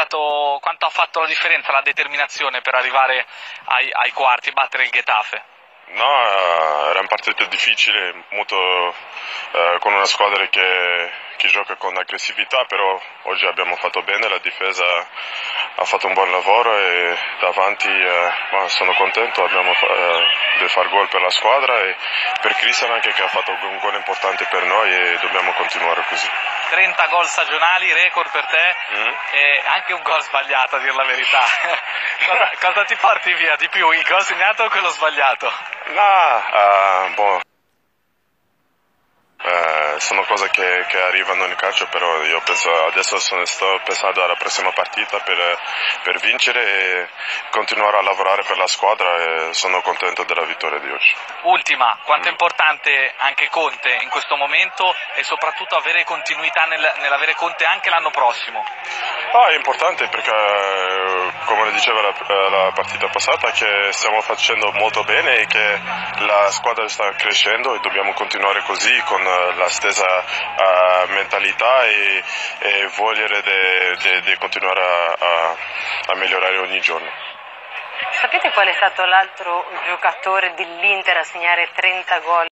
stato, quanto ha fatto la differenza la determinazione per arrivare ai, ai quarti e battere il Getafe? No, eh, era un partito difficile, molto, eh, con una squadra che, che, gioca con aggressività, però oggi abbiamo fatto bene, la difesa ha fatto un buon lavoro e davanti eh, sono contento, abbiamo eh, di far gol per la squadra e per Cristian anche che ha fatto un gol importante per noi e dobbiamo continuare così. 30 gol stagionali, record per te mm. e anche un gol sbagliato a dire la verità. cosa, cosa, ti porti via di più, il gol segnato o quello sbagliato? No, uh, boh sono cose che, che, arrivano in calcio, però io penso adesso sto pensando alla prossima partita per, per, vincere e continuare a lavorare per la squadra e sono contento della vittoria di oggi. Ultima, quanto è mm. importante anche Conte in questo momento e soprattutto avere continuità nel, nell'avere Conte anche l'anno prossimo? Ah, è importante perché, come diceva la, la partita passata, che stiamo facendo molto bene e che la squadra sta crescendo e dobbiamo continuare così con la stessa uh, mentalità e, e voglia di continuare a, a, a migliorare ogni giorno. Sapete qual è stato l'altro giocatore dell'Inter a segnare 30 gol?